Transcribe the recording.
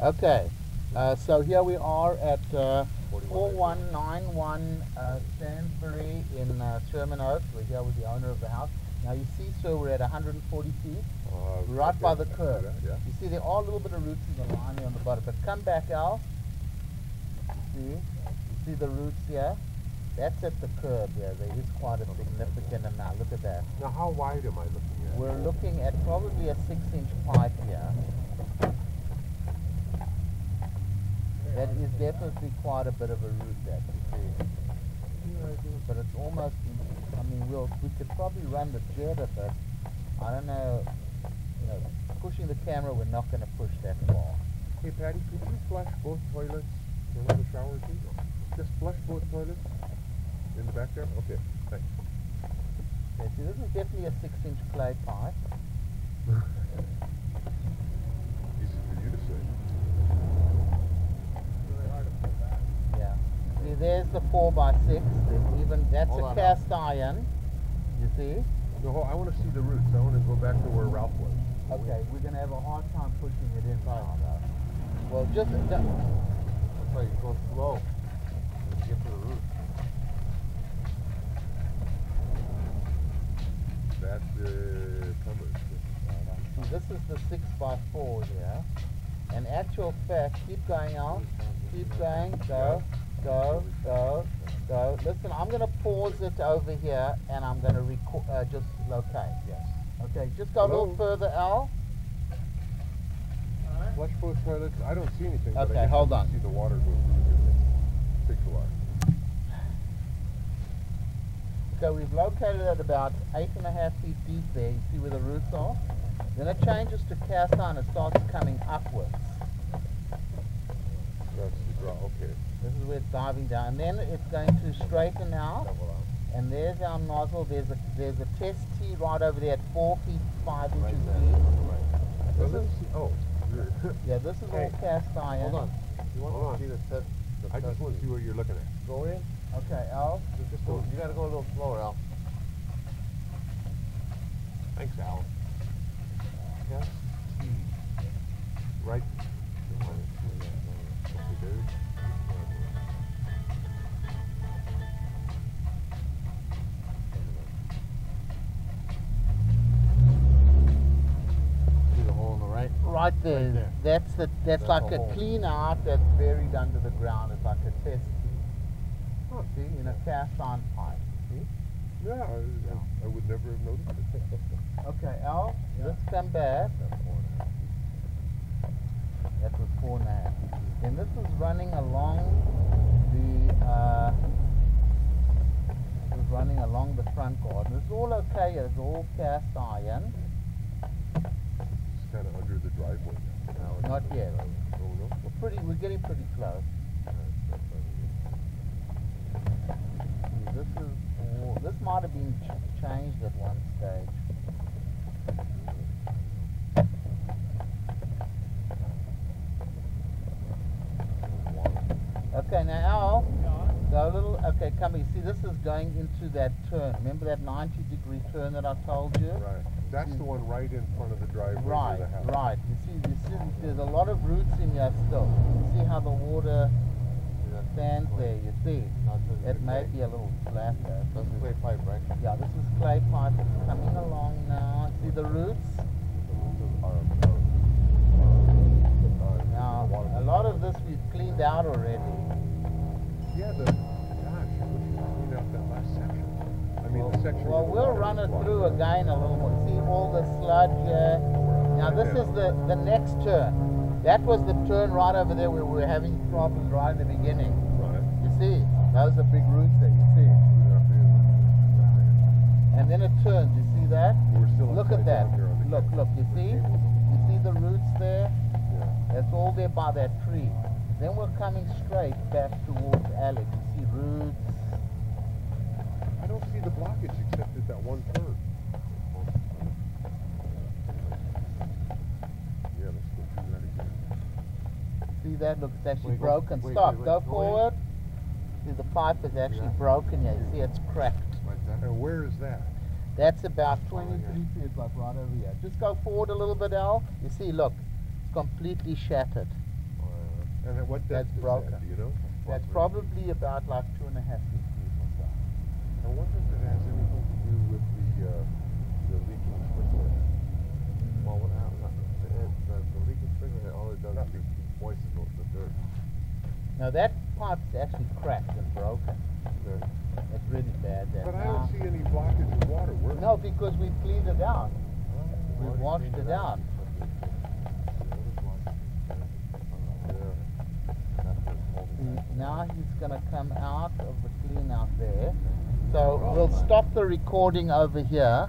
Okay, uh, so here we are at uh, 4191 uh, Stansbury in uh, Sherman Oaks. We're here with the owner of the house. Now you see, sir, we're at 140 feet, Uh, right by the curb. Yeah. You see, there are a little bit of roots in the line here on the bottom, but come back, Al. See, you see the roots here? That's at the curb here. There is quite a significant amount. Look at that. Now, how wide am I looking at? We're looking at probably a six-inch pipe here. That is definitely quite a bit of a root that. But it's almost, I mean, we'll, we could probably run the jet a bit. I don't know, you know, pushing the camera, we're not going to push that far. Hey, Patty, could you flush both toilets or another shower two? Just flush both toilets in the back there? Okay, thanks. Okay, see, this is definitely a six-inch clay pipe. Easy for you to say. Yeah. See, there's the four by six. Even that's Hold a on, cast iron. You see? No, I want to see the roots. I want to go back to where Ralph was. Okay, we're gonna have a hard time pushing it in now, though. Well, just ju- That's why you go slow you get to the root. That's the cupboard. see, this is the six by four here. And actual fact, keep going out, keep going, go, go, go, go. Listen, I'm gonna pause it over here, and I'm gonna record, uh, just locate. Yes. Okay, just go a little Hello? further, Al. Flush both toilets. I don't see anything. but I Okay, hold on. See the water go through. Takes a while. So we've located it about eight and a half feet deep there. You see where the roots are? Then it changes to cast iron and starts coming upwards. That's the draw. Okay. This is where it's diving down. And then it's going to straighten out. And there's our nozzle. There's a there's a test tee right over there at four feet five Right inches there. deep. Right. This Well, is- Oh. Yeah, this is all Hey, cast iron. Hold on. You want Hold on. to see the test? I just want to see what you're looking at. Go in. Okay, Al. Just go, you gotta go a little slower, Al. Thanks, Al. Test T. Right. Right there. Right there. That's the that's, That's like a hole. clean out that's buried under the ground. It's like a test tee. Huh. See, in a cast iron pipe. See? Yeah, I, I would never have noticed it. Okay, Al, let's come back. That was four and a half. And this is running along the uh, this is running along the front garden. It's all okay. It's all cast iron. It's kind of under the driveway now. Oh, not yet. Oh. We're pretty. We're getting pretty close. See, this is this might have been ch- changed at one stage. Okay, now Al, go a little. Okay, come here. See, this is going into that turn. Remember that 90 degree turn that I told you? Right. That's the one right in front of the driveway Right, the right. You see, you see, there's a lot of roots in here still. You see how the water stands there. You see, Not to the it may be a little flatter. That's the clay pipe, right? Yeah, this is clay pipe. It's coming along now. See the roots? Now, a lot of this we've cleaned out already. Yeah, the, section. Well, we'll run it through again a little more. See all the sludge here? Now, this is the, the next turn. That was the turn right over there where we were having problems right in the beginning. Right. You see, those are big roots there, you see. And then it turns, you see that? We're still Look at that. down here on Look, look, you see? You see the roots there? Yeah. That's all there by that tree. Then we're coming straight back towards Alex. You see roots. I don't see the blockage except at that one turn. Yeah, let's go through that again. See that? Look, it's actually Wait, broken. wait, Stop. wait. Go forward. See, the pipe is actually that? broken Yeah, You see, it's cracked. Right where is that? That's about Oh, 23 yeah. feet, like right over here. Just go forward a little bit, Al. You see, look, It's completely shattered. Uh, And what That's broken. that, you know? That's probably about like two and a half feet deep or so. I wonder if it has to do with the, uh, the leaking sprinkler. well, what happened? The, it, the, the leaking sprinkler, all it does is Nothing. moisten the, the dirt. Now that pot's actually cracked and broken. Okay. It's really bad. That But I don't see any blockage of water, where? No, because we cleaned it out. We Already washed it out. Yeah. That's what it's holding See, back. now he's gonna come out of the clean out there. So oh, we'll stop the recording over here.